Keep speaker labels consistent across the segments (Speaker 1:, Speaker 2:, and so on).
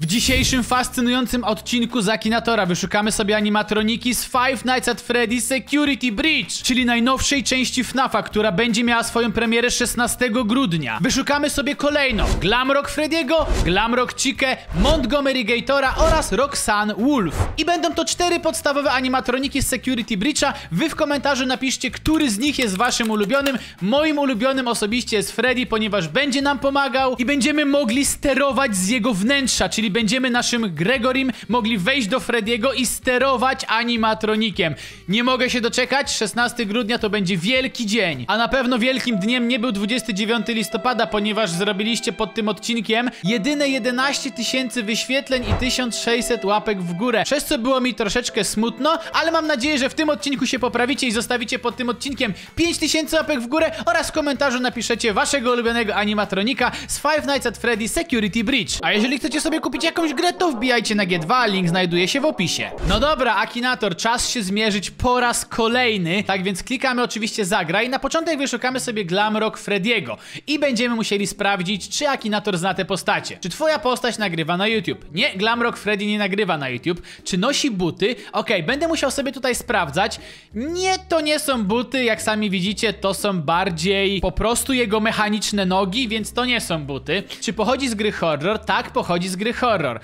Speaker 1: W dzisiejszym fascynującym odcinku z Akinatora wyszukamy sobie animatroniki z Five Nights at Freddy's Security Breach, czyli najnowszej części FNAFa, która będzie miała swoją premierę 16 grudnia. Wyszukamy sobie kolejno Glamrock Freddy'ego, Glamrock Chikę, Montgomery Gatora oraz Roxanne Wolf. I będą to cztery podstawowe animatroniki z Security Breacha. Wy w komentarzu napiszcie, który z nich jest waszym ulubionym. Moim ulubionym osobiście jest Freddy, ponieważ będzie nam pomagał i będziemy mogli sterować z jego wnętrza, czyli będziemy naszym Gregorim mogli wejść do Frediego i sterować animatronikiem. Nie mogę się doczekać, 16 grudnia to będzie wielki dzień. A na pewno wielkim dniem nie był 29 listopada, ponieważ zrobiliście pod tym odcinkiem jedyne 11 tysięcy wyświetleń i 1600 łapek w górę. Przez co było mi troszeczkę smutno, ale mam nadzieję, że w tym odcinku się poprawicie i zostawicie pod tym odcinkiem 5000 łapek w górę oraz w komentarzu napiszecie waszego ulubionego animatronika z Five Nights at Freddy Security Breach. A jeżeli chcecie sobie kupić jakąś grę, to wbijajcie na G2, link znajduje się w opisie. No dobra, Akinator, czas się zmierzyć po raz kolejny, tak więc klikamy oczywiście zagraj. Na początek wyszukamy sobie Glamrock Frediego i będziemy musieli sprawdzić, czy Akinator zna te postacie. Czy twoja postać nagrywa na YouTube? Nie, Glamrock Freddy nie nagrywa na YouTube. Czy nosi buty? Okej, będę musiał sobie tutaj sprawdzać. Nie, to nie są buty, jak sami widzicie, to są bardziej po prostu jego mechaniczne nogi, więc to nie są buty. Czy pochodzi z gry horror? Tak, pochodzi z gry.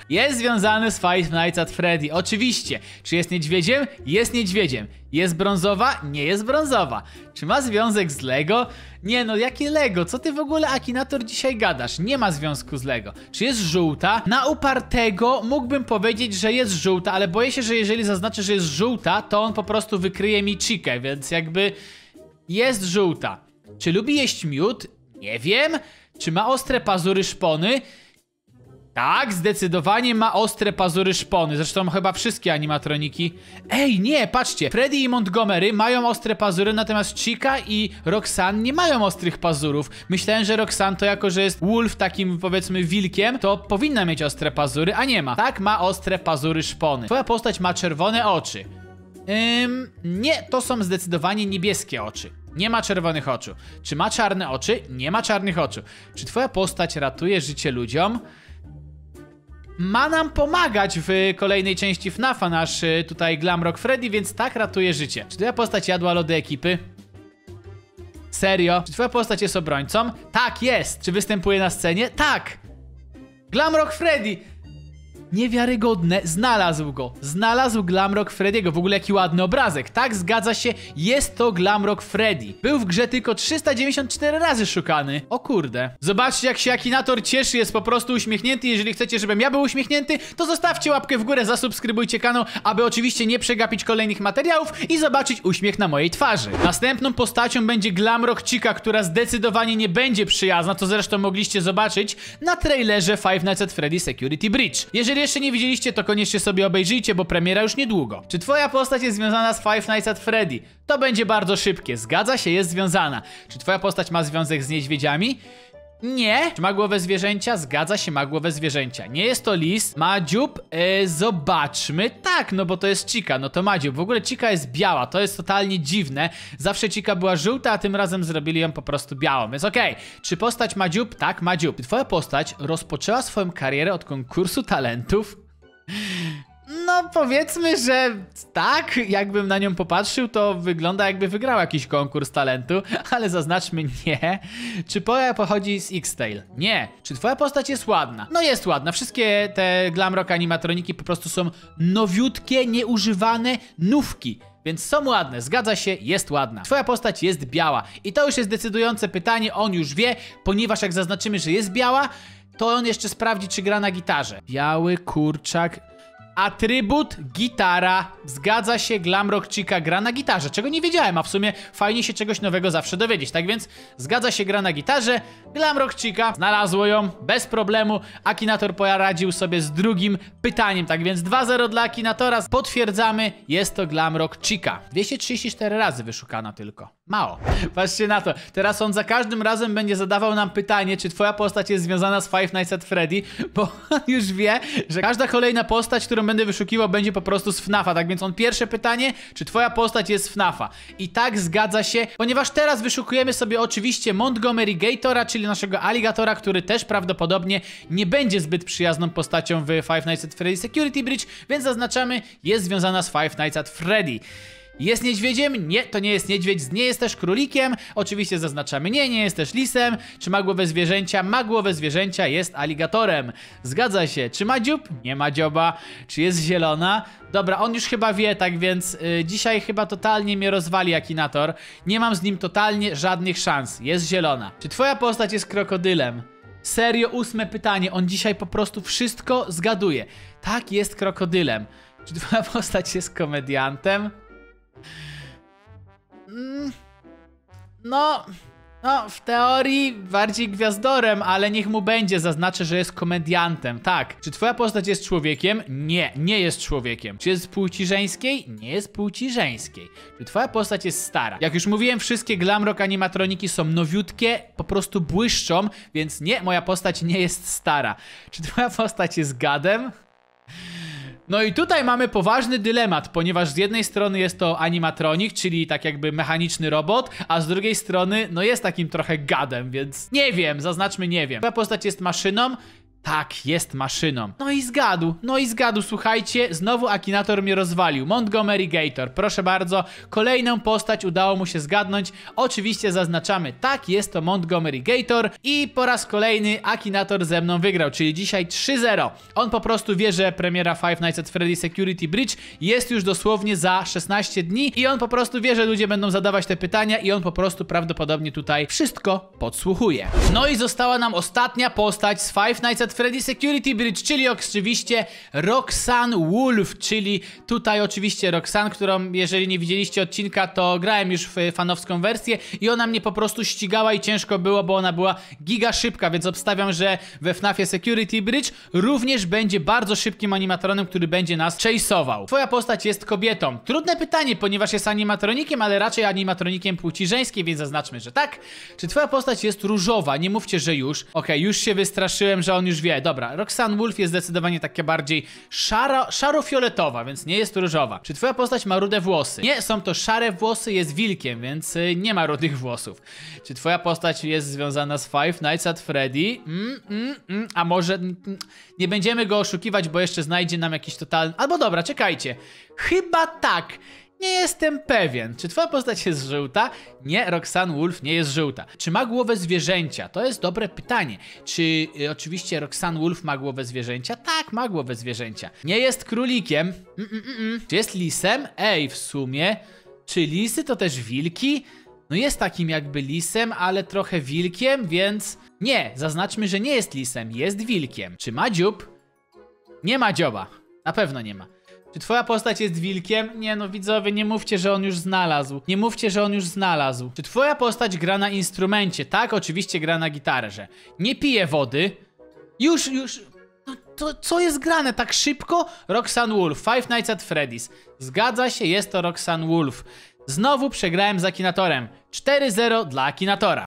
Speaker 1: Jest związany z Five Nights at Freddy, oczywiście. Czy jest niedźwiedziem? Jest niedźwiedziem. Jest brązowa? Nie jest brązowa. Czy ma związek z Lego? Nie no, jakie Lego? Co ty w ogóle, Akinator, dzisiaj gadasz? Nie ma związku z Lego. Czy jest żółta? Na upartego mógłbym powiedzieć, że jest żółta, ale boję się, że jeżeli zaznaczę, że jest żółta, to on po prostu wykryje mi chikę, więc jakby jest żółta. Czy lubi jeść miód? Nie wiem. Czy ma ostre pazury szpony? Tak, zdecydowanie ma ostre pazury szpony. Zresztą chyba wszystkie animatroniki. Ej, nie, patrzcie. Freddy i Montgomery mają ostre pazury, natomiast Chica i Roxanne nie mają ostrych pazurów. Myślałem, że Roxanne to jako, że jest wolf takim powiedzmy wilkiem, to powinna mieć ostre pazury, a nie ma. Tak, ma ostre pazury szpony. Twoja postać ma czerwone oczy. Ym, nie, to są zdecydowanie niebieskie oczy. Nie ma czerwonych oczu. Czy ma czarne oczy? Nie ma czarnych oczu. Czy twoja postać ratuje życie ludziom? Ma nam pomagać w kolejnej części FNAFa nasz y, tutaj Glamrock Freddy, więc tak ratuje życie. Czy twoja postać jadła lody ekipy? Serio? Czy twoja postać jest obrońcą? Tak, jest! Czy występuje na scenie? Tak! Glamrock Freddy! Niewiarygodne, znalazł go. Znalazł Glamrock Freddy'ego. W ogóle jaki ładny obrazek. Tak, zgadza się, jest to Glamrock Freddy. Był w grze tylko 394 razy szukany. O kurde. Zobaczcie jak się Akinator cieszy, jest po prostu uśmiechnięty. Jeżeli chcecie, żebym ja był uśmiechnięty, to zostawcie łapkę w górę, zasubskrybujcie kanał, aby oczywiście nie przegapić kolejnych materiałów i zobaczyć uśmiech na mojej twarzy. Następną postacią będzie Glamrock Chica, która zdecydowanie nie będzie przyjazna, co zresztą mogliście zobaczyć na trailerze Five Nights at Freddy Security Breach. Jeżeli jeżeli jeszcze nie widzieliście, to koniecznie sobie obejrzyjcie, bo premiera już niedługo. Czy twoja postać jest związana z Five Nights at Freddy? To będzie bardzo szybkie. Zgadza się, jest związana. Czy twoja postać ma związek z niedźwiedziami? Nie. Czy ma głowę zwierzęcia? Zgadza się, ma głowę zwierzęcia. Nie jest to lis. Ma dziób? E, zobaczmy. Tak, no bo to jest Chica, no to ma dziób. W ogóle Chica jest biała, to jest totalnie dziwne. Zawsze Chica była żółta, a tym razem zrobili ją po prostu białą, więc okej. Okay. Czy postać ma dziób? Tak, ma dziób. Twoja postać rozpoczęła swoją karierę od konkursu talentów? No, powiedzmy, że tak, jakbym na nią popatrzył, to wygląda jakby wygrał jakiś konkurs talentu, ale zaznaczmy nie. Czy Poja pochodzi z X-Tail? Nie. Czy twoja postać jest ładna? No jest ładna. Wszystkie te glamrock animatroniki po prostu są nowiutkie, nieużywane nówki. Więc są ładne, zgadza się, jest ładna. Twoja postać jest biała. I to już jest decydujące pytanie, on już wie, ponieważ jak zaznaczymy, że jest biała, to on jeszcze sprawdzi, czy gra na gitarze. Biały kurczak Atrybut gitara. Zgadza się, Glamrock Chica gra na gitarze, czego nie wiedziałem, a w sumie fajnie się czegoś nowego zawsze dowiedzieć. Tak więc zgadza się, gra na gitarze. Glamrock Chica znalazło ją bez problemu. Akinator poradził sobie z drugim pytaniem. Tak więc 2-0 dla Akinatora. Potwierdzamy, jest to Glamrock Chica. 234 razy wyszukana tylko. Mało. Patrzcie na to. Teraz on za każdym razem będzie zadawał nam pytanie, czy twoja postać jest związana z Five Nights at Freddy, bo on już wie, że każda kolejna postać, którą będę wyszukiwał, będzie po prostu z FNAFa. Tak więc on pierwsze pytanie, czy twoja postać jest z FNAFa? I tak zgadza się, ponieważ teraz wyszukujemy sobie oczywiście Montgomery Gatora, czyli naszego aligatora, który też prawdopodobnie nie będzie zbyt przyjazną postacią w Five Nights at Freddy Security Bridge, więc zaznaczamy, jest związana z Five Nights at Freddy. Jest niedźwiedziem? Nie, to nie jest niedźwiedź, nie jest też królikiem. Oczywiście zaznaczamy nie, nie jest też lisem. Czy ma głowę zwierzęcia? Ma głowę zwierzęcia, jest aligatorem. Zgadza się. Czy ma dziób? Nie ma dzioba. Czy jest zielona? Dobra, on już chyba wie, tak więc y, dzisiaj chyba totalnie mnie rozwali Akinator. Nie mam z nim totalnie żadnych szans. Jest zielona. Czy twoja postać jest krokodylem? Serio, ósme pytanie. On dzisiaj po prostu wszystko zgaduje. Tak, jest krokodylem. Czy twoja postać jest komediantem? Mm, No, no, w teorii bardziej gwiazdorem, ale niech mu będzie. Zaznaczę, że jest komediantem. Tak. Czy twoja postać jest człowiekiem? Nie, nie jest człowiekiem. Czy jest z płci żeńskiej? Nie jest płci żeńskiej. Czy twoja postać jest stara? Jak już mówiłem, wszystkie glamrock animatroniki są nowiutkie, po prostu błyszczą, więc nie, moja postać nie jest stara. Czy twoja postać jest gadem? No i tutaj mamy poważny dylemat, ponieważ z jednej strony jest to animatronik, czyli tak jakby mechaniczny robot, a z drugiej strony no jest takim trochę gadem, więc nie wiem, zaznaczmy nie wiem. Ta postać jest maszyną, tak, jest maszyną. No i zgadł, no i zgadł, słuchajcie, znowu Akinator mnie rozwalił. Montgomery Gator, proszę bardzo, kolejną postać udało mu się zgadnąć. Oczywiście zaznaczamy, tak, jest to Montgomery Gator i po raz kolejny Akinator ze mną wygrał, czyli dzisiaj 3-0. On po prostu wie, że premiera Five Nights at Freddy Security Bridge jest już dosłownie za 16 dni i on po prostu wie, że ludzie będą zadawać te pytania i on po prostu prawdopodobnie tutaj wszystko podsłuchuje. No i została nam ostatnia postać z Five Nights at Freddy Security Bridge, czyli oczywiście Roxanne Wolf, czyli tutaj oczywiście Roxanne, którą jeżeli nie widzieliście odcinka, to grałem już w fanowską wersję i ona mnie po prostu ścigała i ciężko było, bo ona była giga szybka, więc obstawiam, że we FNAFie Security Bridge również będzie bardzo szybkim animatronem, który będzie nas chase'ował. Twoja postać jest kobietą. Trudne pytanie, ponieważ jest animatronikiem, ale raczej animatronikiem płci żeńskiej, więc zaznaczmy, że tak. Czy twoja postać jest różowa? Nie mówcie, że już. Okej, już się wystraszyłem, że on już wie. Dobra, Roxanne Wolf jest zdecydowanie takie bardziej szaro, szaro-fioletowa, więc nie jest różowa. Czy twoja postać ma rude włosy? Nie, są to szare włosy, jest wilkiem, więc y, nie ma rudych włosów. Czy twoja postać jest związana z Five Nights at Freddy? Mm, mm, mm, a może nie będziemy go oszukiwać, bo jeszcze znajdzie nam jakiś totalny... Albo dobra, czekajcie. Chyba tak. Nie jestem pewien. Czy twoja postać jest żółta? Nie, Roxanne Wolf nie jest żółta. Czy ma głowę zwierzęcia? To jest dobre pytanie. Czy y, oczywiście Roxanne Wolf ma głowę zwierzęcia? Tak, ma głowę zwierzęcia. Nie jest królikiem. Mm, mm, mm, mm. Czy jest lisem? Ej, w sumie. Czy lisy to też wilki? No jest takim jakby lisem, ale trochę wilkiem, więc... Nie, zaznaczmy, że nie jest lisem, jest wilkiem. Czy ma dziób? Nie ma dzioba. Na pewno nie ma. Czy twoja postać jest wilkiem? Nie no widzowie, nie mówcie, że on już znalazł. Nie mówcie, że on już znalazł. Czy twoja postać gra na instrumencie? Tak, oczywiście gra na gitarze. Nie pije wody. Już, już... No, to co jest grane tak szybko? Roxanne Wolf, Five Nights at Freddy's. Zgadza się, jest to Roxanne Wolf. Znowu przegrałem z Akinatorem. 4-0 dla Akinatora.